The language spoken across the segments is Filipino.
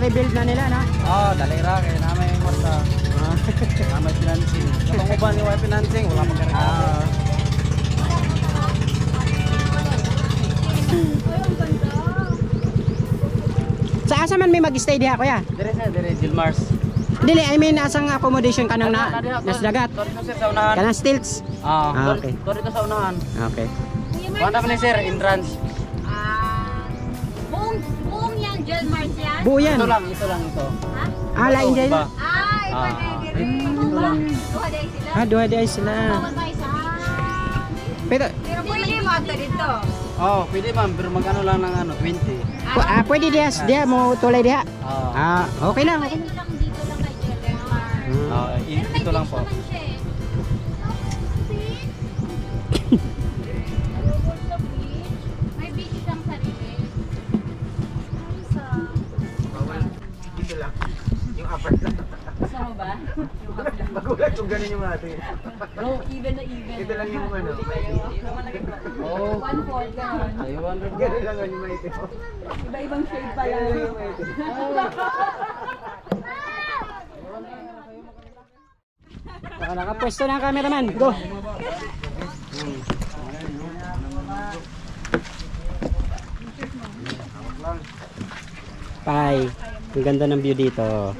Buti na nila na. Oh, dali ra kay na may marta. Ah. Na may financing. Katong uban ni way financing, wala man kare. Ah. Sa asa man may mag-stay diha kuya? Dire sa dire Gilmars. Dili, I mean asang accommodation kanang na nas dagat. Sorry to sir sa unahan. Kanang stilts. Ah, Ah, okay. Sorry to sa unahan. Okay. Wala pa ni sir, entrance. Ah, buong, buong yan, Gel Mars yan? Buo yan. Ito lang, ito lang ito. Ha? Ah, lain. Iba. Ah, iba Ah, ah. Duha day sila. Ah, duha di ay sila. Pero, Pero pwede mo ata dito. Oh, pwede ma'am, pero magkano lang ng ano, 20. pu- ah, pwede diha, diha mo tulay diha. Ah, Ah, okay lang. Ito lang dito lang kay ah, Pero may ito lang po. May Gusto mo ba? Magulat kung ganun yung ating. No, even na even. Ito lang yung ano. Oh, One fourth, gano'n. ayun. Ganun lang yung maitim. Iba-ibang shade pala. Ah, nakapwesto na ang cameraman. Go. Bye. Ang ganda ng view dito.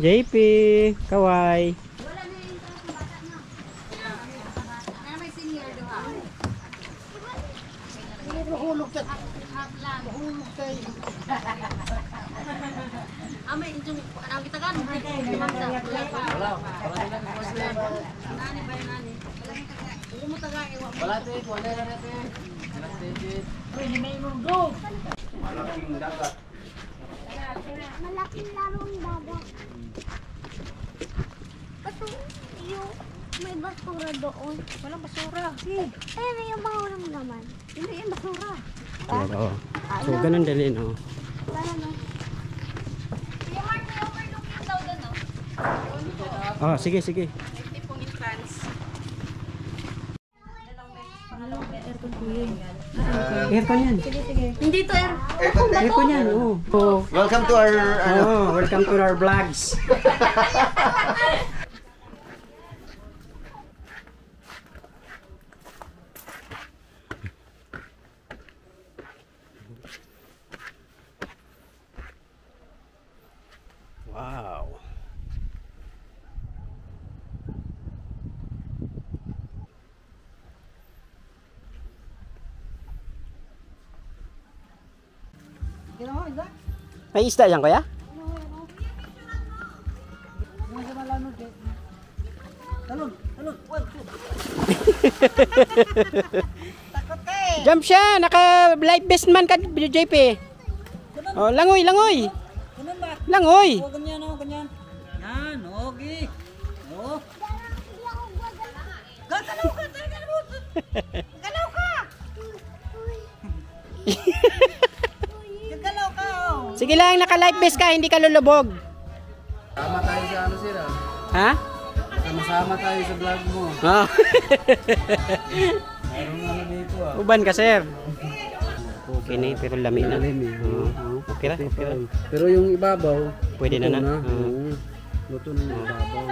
JP, Kawai. Na may senior doon. Ah, may yung ano kita kan? Mamsa. Wala pa. Wala, wala nila ni Muslim. Nani ba yung nani? Wala iwa. Wala na natin. Wala te. Malaking dagat. Malaking larong dagat. Bato, yung may basura doon. Walang basura. Eh, may yung mga walang naman. Hindi yan basura. Ayan, oh. So, ganun din, oh. Sana no? Yung? Oh, sige, sige. Tipong entrance. Aircon yan. Hindi to air. Aircon yan, oh. Oh. Welcome to our ano. Oh, welcome to our vlogs. May isda yan, kuya? Jump siya, naka life vest man ka JP. Oh, langoy, langoy. Langoy. Ganyan oh, ganyan. Yan, okay. Oh. Sige lang, naka life vest ka, hindi ka lulubog. Sama tayo sa ano sir ah. Ha? Sama-sama tayo sa vlog mo. Oh. Mayroong ano dito ah. Uban ka, sir. Okay na, pero lami na. Eh. Oo. Okay na, okay na. Pero yung ibabaw, Pwede na na. Oo. Oo. Luto na yung ibabaw.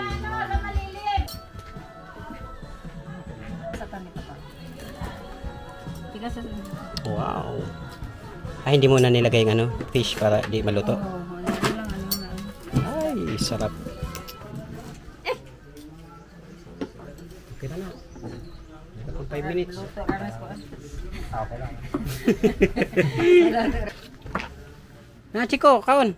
Wow. Ay, hindi mo na nilagay ng ano, fish para di maluto. Ay, sarap. Okay na na. Pang 5 minutes. Ah, Okay lang. na, Chico, kaon.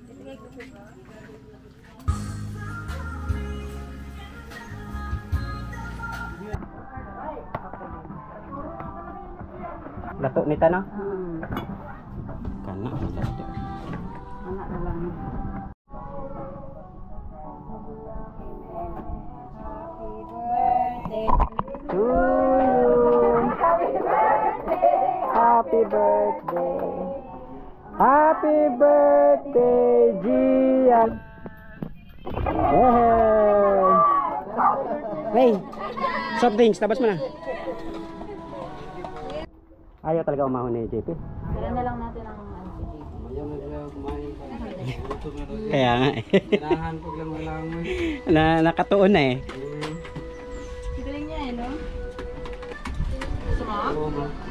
Lato ni Tana? Kana. Happy birthday. Birthday, Gian! Hey! Hey! Soft drinks, tabas mo na. Ayaw talaga umahon ni JP. Kaya na lang natin ang ano si JP. Kaya nga eh. Ko lang malaman. na, nakatuon na eh. Galing niya eh, no? Gusto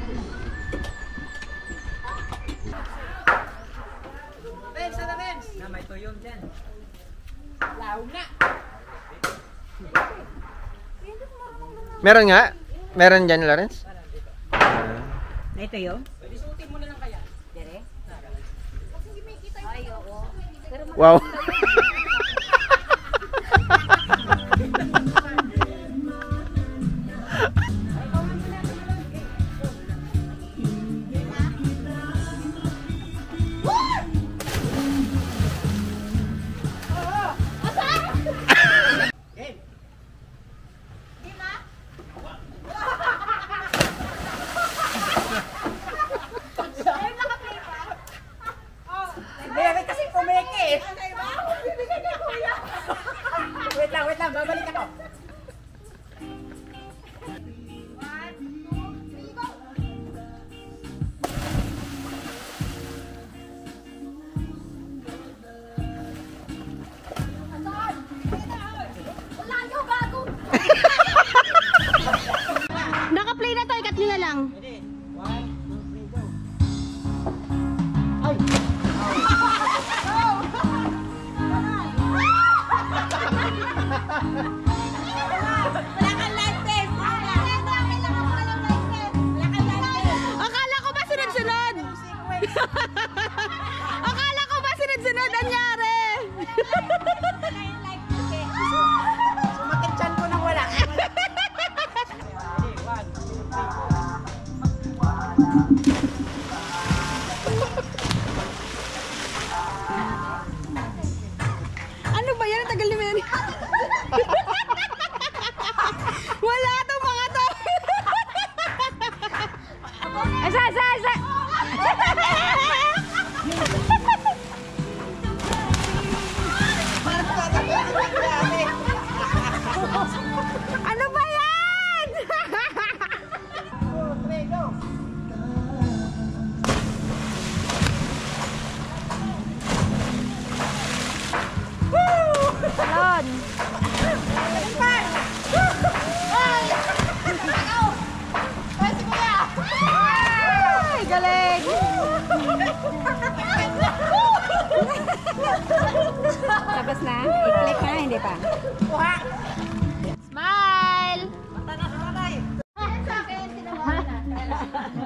Meron nga? Meron dyan, Lawrence? Ito yun? Wow.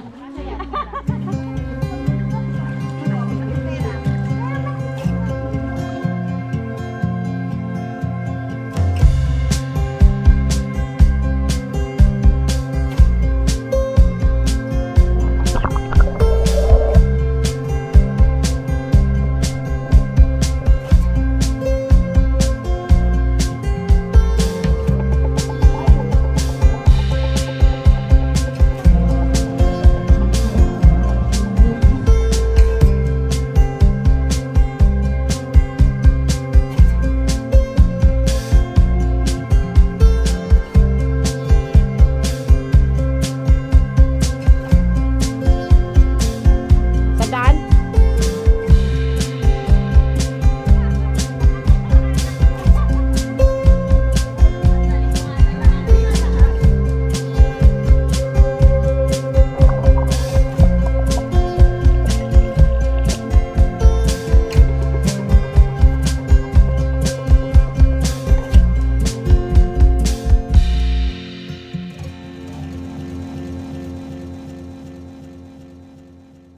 哈哈哈哈哈。